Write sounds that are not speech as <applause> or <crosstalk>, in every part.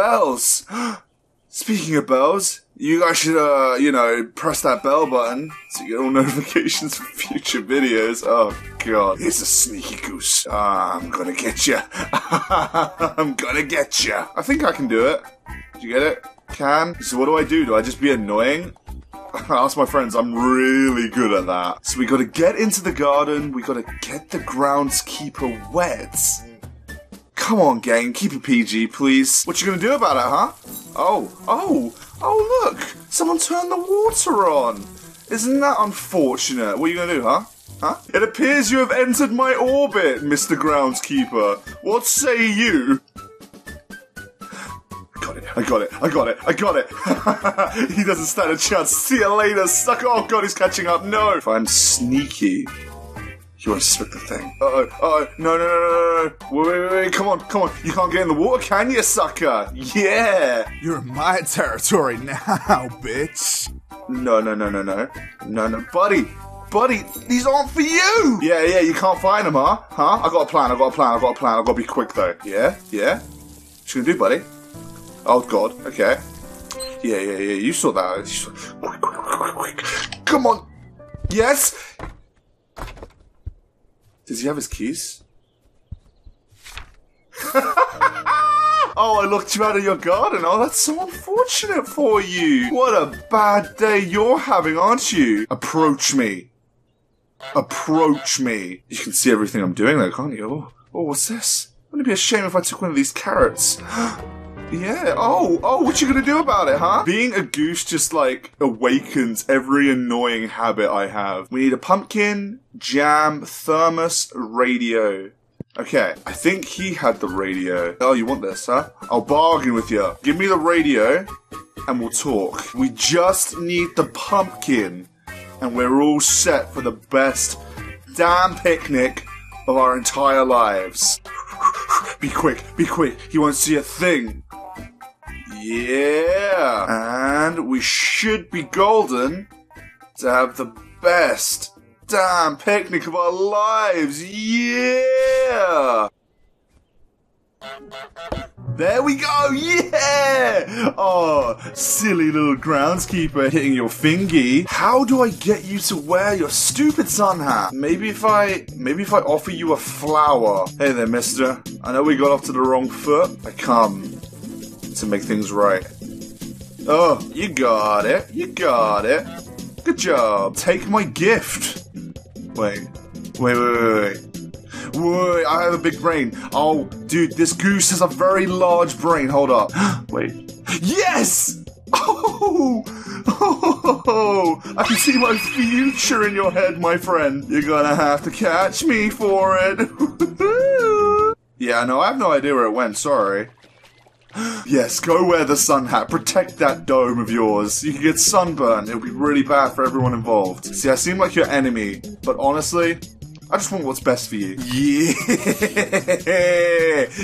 <gasps> Speaking of bells, you guys should, uh, you know, press that bell button so you get all <laughs> notifications for future videos. Oh, God. Here's a sneaky goose. Ah, I'm gonna get you. <laughs> I'm gonna get you. I think I can do it. Do you get it? Can? So what do I do? Do I just be annoying? <laughs> Ask my friends, I'm really good at that. So we gotta get into the garden, we gotta get the groundskeeper wet. Come on, gang, keep it PG, please. What you gonna do about it, huh? Oh, oh, oh, look! Someone turned the water on! Isn't that unfortunate? What are you gonna do, huh? Huh? It appears you have entered my orbit, Mr. Groundskeeper. What say you? Got it, I got it, I got it, I got it. <laughs> he doesn't stand a chance. See you later, sucker. Oh god, he's catching up. No. If I'm sneaky, you won't split the thing. Uh oh, uh oh, no, no, no, no, no. Wait, wait, wait, come on, come on. You can't get in the water, can you, sucker? Yeah. You're in my territory now, <laughs> bitch. No, no, no, no, no. No, no. Buddy, buddy, these aren't for you! Yeah, yeah, you can't find them, huh? Huh? I got a plan, I got a plan, I got a plan. I gotta be quick though. Yeah? Yeah? What you gonna do, buddy? Oh, God, okay. Yeah, yeah, yeah, you saw that. Quick, quick, quick, quick, quick. Come on! Yes! Does he have his keys? <laughs> oh, I looked you out of your garden. Oh, that's so unfortunate for you. What a bad day you're having, aren't you? Approach me. Approach me. You can see everything I'm doing though, can't you? Oh, oh what's this? Wouldn't it be a shame if I took one of these carrots? <gasps> Yeah. Oh, oh, what you gonna do about it, huh? Being a goose just like awakens every annoying habit I have. We need a pumpkin, jam, thermos, radio. Okay, I think he had the radio. Oh, you want this, huh? I'll bargain with you. Give me the radio, and we'll talk. We just need the pumpkin, and we're all set for the best damn picnic of our entire lives. Be quick, be quick. He won't see a thing. Yeah. And we should be golden to have the best damn picnic of our lives. Yeah. There we go, yeah! Oh, silly little groundskeeper hitting your fingy. How do I get you to wear your stupid sun hat? Maybe if I, maybe if I offer you a flower. Hey there, mister. I know we got off to the wrong foot. I come to make things right. Oh, you got it. You got it. Good job. Take my gift. Wait. Wait, wait, wait, wait. Wait, I have a big brain. Oh, dude, this goose has a very large brain. Hold up. <gasps> Wait. Yes! Oh! <laughs> Oh! I can see my future in your head, my friend. You're gonna have to catch me for it. <laughs> yeah, no, I have no idea where it went. Sorry. Yes, go wear the sun hat. Protect that dome of yours. You can get sunburned. It'll be really bad for everyone involved. See, I seem like your enemy, but honestly, I just want what's best for you. Yeah!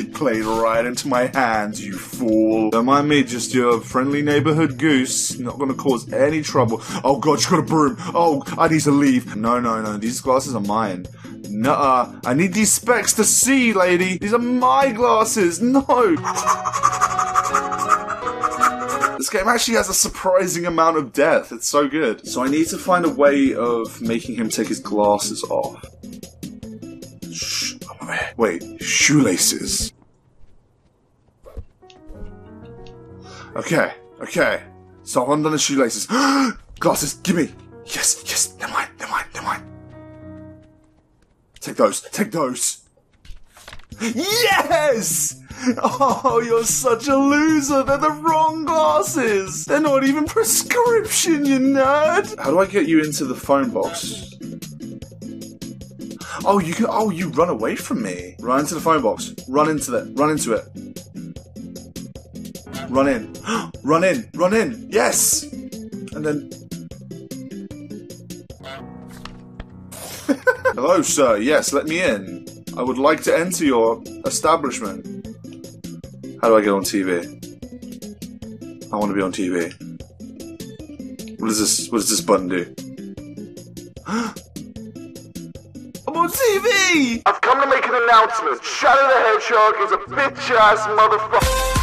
<laughs> Played right into my hands, you fool. Don't mind me, just your friendly neighborhood goose. Not gonna cause any trouble. Oh god, you got a broom. Oh, I need to leave. No, no, no, these glasses are mine. Nuh-uh. I need these specs to see, lady. These are my glasses. No. This game actually has a surprising amount of death. It's so good. So I need to find a way of making him take his glasses off. Shh. Wait, shoelaces. Okay, okay. So I've undone the shoelaces. <gasps> glasses, give me. Yes, yes. Never mind, never mind, never mind. Take those, take those. Yes! Oh, you're such a loser. They're the wrong glasses. They're not even prescription, you nerd. How do I get you into the phone box? Oh, you can. Oh, you run away from me. Run into the phone box. Run into it. Run into it. Run in. <gasps> run in. Run in. Yes. And then. Hello, sir. Yes, let me in. I would like to enter your establishment. How do I get on TV? I want to be on TV. What does this? What does this button do? <gasps> I'm on TV! I've come to make an announcement. Shadow the Hedgehog is a bitch ass motherfucker.